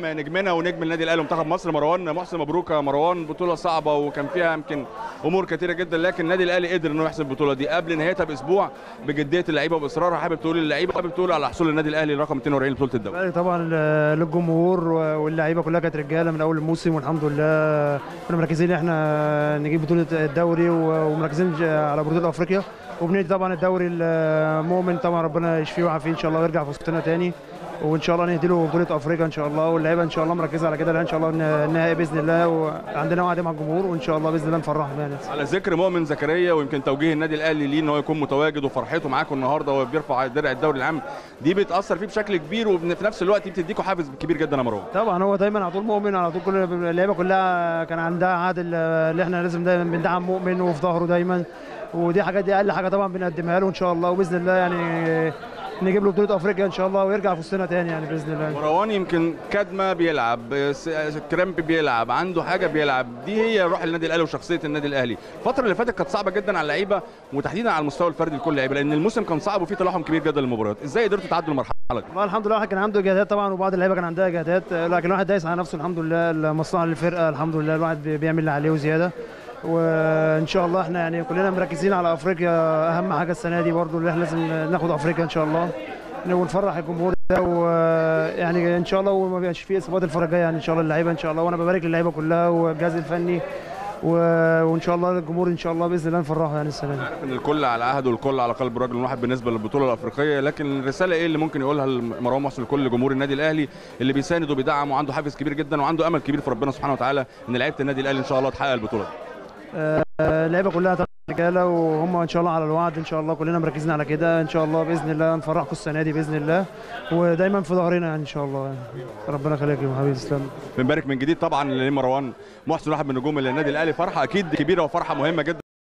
نجمنا ونجم النادي الأهلي ومنتخب مصر مروان محسن مبروك يا مروان. بطولة صعبة وكان فيها يمكن أمور كثيره جدا لكن النادي الأهلي قدر إنه يحسم البطولة دي. قبل نهايتها بأسبوع بجدية اللعيبة وبإصرارها حابب تقول للعيبة حابب تقول على حصول النادي الأهلي رقم 240 لبطوله الدوري. طبعا للجمهور واللعيبة كلها كانت رجالة من أول الموسم والحمد لله كنا مركزين إن إحنا نجيب بطولة الدوري ومركزين على بطولة أفريقيا. وبندي طبعا الدوري المؤمن طبعا ربنا يشفيه ويعافيه إن شاء الله ويرجع في وسطنا تاني. وإن شاء الله نهدي له بطولة أفريقيا إن شاء الله واللعيبة إن شاء الله مركزة على كده إن شاء الله النهائي بإذن الله وعندنا وعد مع الجمهور وإن شاء الله بإذن الله نفرحهم يعني. على ذكر مؤمن زكريا ويمكن توجيه النادي الأهلي ليه إن هو يكون متواجد وفرحته معاكم النهارده وهو بيرفع درع الدوري العام دي بتأثر فيه بشكل كبير وفي نفس الوقت بتديكوا حافز كبير جدا يا مروان. طبعا هو دايما على طول مؤمن على طول كل اللعيبة كلها كان عندها عهد اللي إحنا لازم دايما بندعم مؤمن وفي ظهره دايما ودي حاجات دي أقل حاجة طبعا بنقدمها له إن شاء الله وبإذن الله يعني نجيب له بطولة أفريقيا إن شاء الله ويرجع في وسطنا تاني يعني بإذن الله. مروان يمكن كدمة بيلعب كرامب بيلعب عنده حاجة بيلعب. دي هي روح النادي الأهلي وشخصية النادي الأهلي. الفترة اللي فاتت كانت صعبة جدا على اللعيبة وتحديدا على المستوى الفردي لكل لعيبه لأن الموسم كان صعب وفيه تلاحم كبير جدا للمباريات. إزاي قدرتوا تعدوا المرحلة دي؟ الحمد لله كان عنده إجهادات طبعا وبعض اللعيبة كان عندها إجهادات لكن الواحد دايس على نفسه الحمد لله المصلحه للفرقة الحمد لله الواحد بيعمل اللي عليه وزيادة. وإن شاء الله إحنا يعني كلنا مركزين على أفريقيا. أهم حاجة السنة دي برضو اللي إحنا لازم ناخد أفريقيا إن شاء الله. ونفرح الجمهور ده ويعني إن شاء الله وما بيبقاش فيه إصابات الفترة الجاية يعني إن شاء الله اللعيبة إن شاء الله. وأنا ببارك للعيبة كلها والجهاز الفني وإن شاء الله الجمهور إن شاء الله بإذن الله نفرحه يعني السنة دي. عارف إن الكل على عهد والكل على قلب رجل واحد بالنسبة للبطولة الأفريقية. لكن الرسالة إيه اللي ممكن يقولها مروان محسن لكل جمهور النادي الأهلي؟ اللي بيساند وبيدعم وعنده حافز كبير جدا وعنده أمل كبير في ربنا سبحانه وتعالى إن لعيبة النادي الأهلي إن شاء الله تحقق البطولة دي. اللعيبة كلها رجالة وهم إن شاء الله على الوعد إن شاء الله كلنا مركزين على كده. إن شاء الله بإذن الله نفرحكم السنة دي بإذن الله. ودايما في ظهرنا يعني إن شاء الله. يعني. ربنا يخليك يا حبيبي تسلم بنبارك من جديد طبعا لمروان محسن واحد من نجوم النادي الأهلي فرحة أكيد كبيرة وفرحة مهمة جدا.